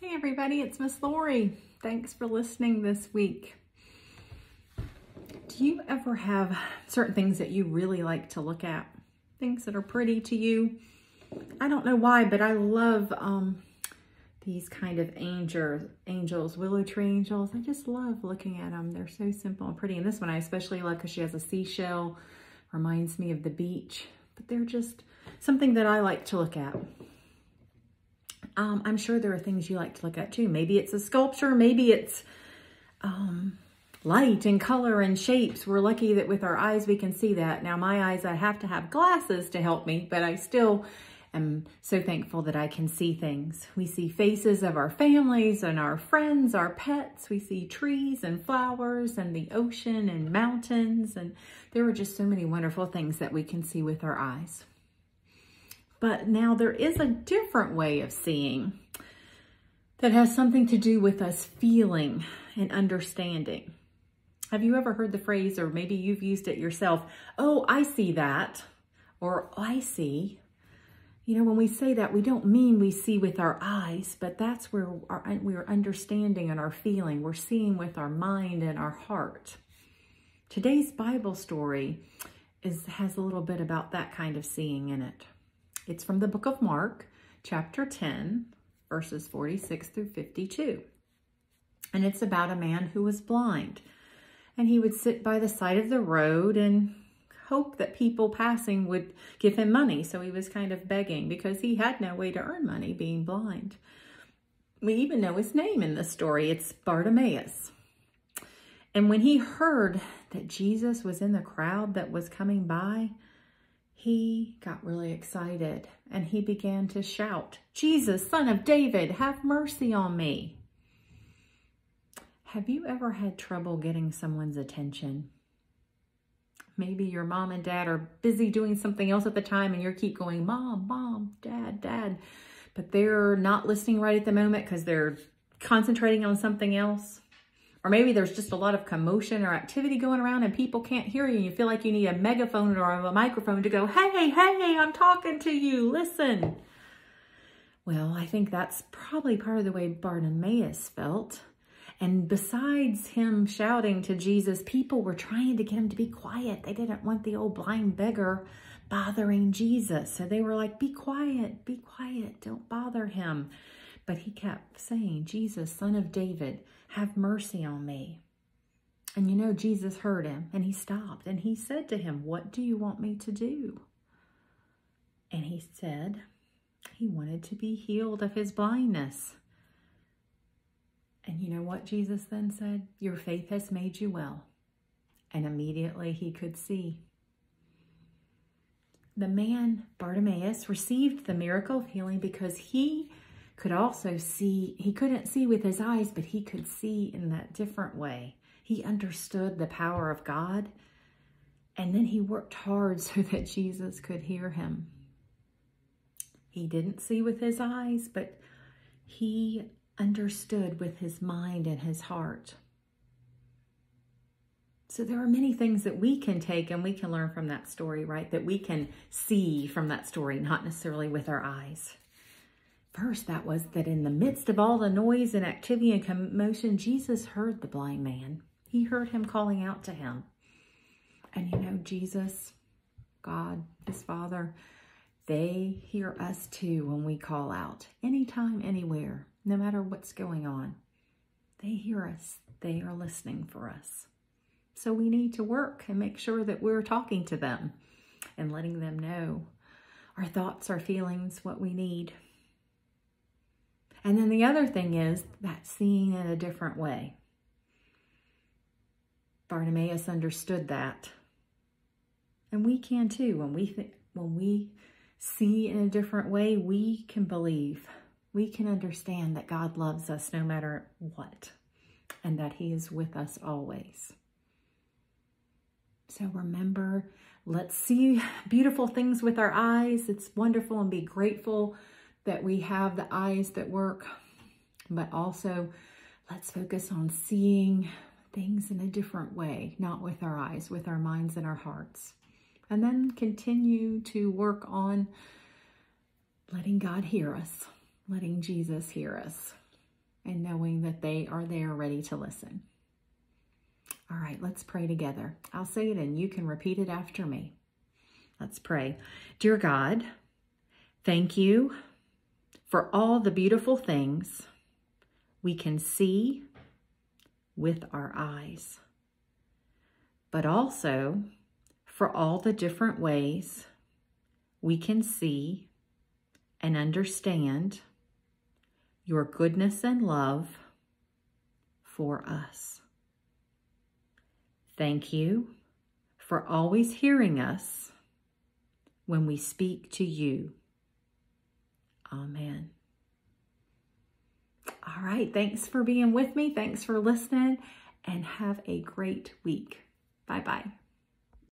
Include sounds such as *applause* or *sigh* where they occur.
Hey everybody, it's Miss Lori. Thanks for listening this week. Do you ever have certain things that you really like to look at? Things that are pretty to you? I don't know why, but I love um, these kind of angels, angels, willow tree angels. I just love looking at them. They're so simple and pretty. And this one I especially love because she has a seashell. Reminds me of the beach. But they're just something that I like to look at. Um, I'm sure there are things you like to look at too. Maybe it's a sculpture, maybe it's um, light and color and shapes. We're lucky that with our eyes we can see that. Now my eyes, I have to have glasses to help me, but I still am so thankful that I can see things. We see faces of our families and our friends, our pets. We see trees and flowers and the ocean and mountains. And there are just so many wonderful things that we can see with our eyes. But now there is a different way of seeing that has something to do with us feeling and understanding. Have you ever heard the phrase, or maybe you've used it yourself, oh, I see that, or I see. You know, when we say that, we don't mean we see with our eyes, but that's where our, we're understanding and our feeling. We're seeing with our mind and our heart. Today's Bible story is has a little bit about that kind of seeing in it. It's from the book of Mark, chapter 10, verses 46 through 52. And it's about a man who was blind. And he would sit by the side of the road and hope that people passing would give him money. So he was kind of begging because he had no way to earn money being blind. We even know his name in the story. It's Bartimaeus. And when he heard that Jesus was in the crowd that was coming by, he got really excited and he began to shout, Jesus, son of David, have mercy on me. Have you ever had trouble getting someone's attention? Maybe your mom and dad are busy doing something else at the time and you keep going, mom, mom, dad, dad, but they're not listening right at the moment because they're concentrating on something else. Or maybe there's just a lot of commotion or activity going around and people can't hear you you feel like you need a megaphone or a microphone to go, hey, hey, I'm talking to you, listen. Well, I think that's probably part of the way Bartimaeus felt. And besides him shouting to Jesus, people were trying to get him to be quiet. They didn't want the old blind beggar bothering Jesus. So they were like, be quiet, be quiet, don't bother him. But he kept saying, Jesus, son of David, have mercy on me. And you know, Jesus heard him and he stopped and he said to him, What do you want me to do? And he said he wanted to be healed of his blindness. And you know what Jesus then said? Your faith has made you well. And immediately he could see. The man, Bartimaeus, received the miracle of healing because he could also see, he couldn't see with his eyes, but he could see in that different way. He understood the power of God. And then he worked hard *laughs* so that Jesus could hear him. He didn't see with his eyes, but he understood with his mind and his heart. So there are many things that we can take and we can learn from that story, right? That we can see from that story, not necessarily with our eyes. First, that was that in the midst of all the noise and activity and commotion, Jesus heard the blind man. He heard him calling out to him. And you know, Jesus, God, his Father, they hear us too when we call out, anytime, anywhere, no matter what's going on. They hear us. They are listening for us. So we need to work and make sure that we're talking to them and letting them know our thoughts, our feelings, what we need. And then the other thing is that seeing in a different way. Bartimaeus understood that. And we can too. When we, when we see in a different way, we can believe. We can understand that God loves us no matter what. And that he is with us always. So remember, let's see beautiful things with our eyes. It's wonderful and be grateful that we have the eyes that work, but also let's focus on seeing things in a different way, not with our eyes, with our minds and our hearts. And then continue to work on letting God hear us, letting Jesus hear us. and knowing that they are there ready to listen. All right, let's pray together. I'll say it and you can repeat it after me. Let's pray. Dear God, thank you for all the beautiful things we can see with our eyes, but also for all the different ways we can see and understand your goodness and love for us. Thank you for always hearing us when we speak to you. Amen. All right. Thanks for being with me. Thanks for listening and have a great week. Bye bye.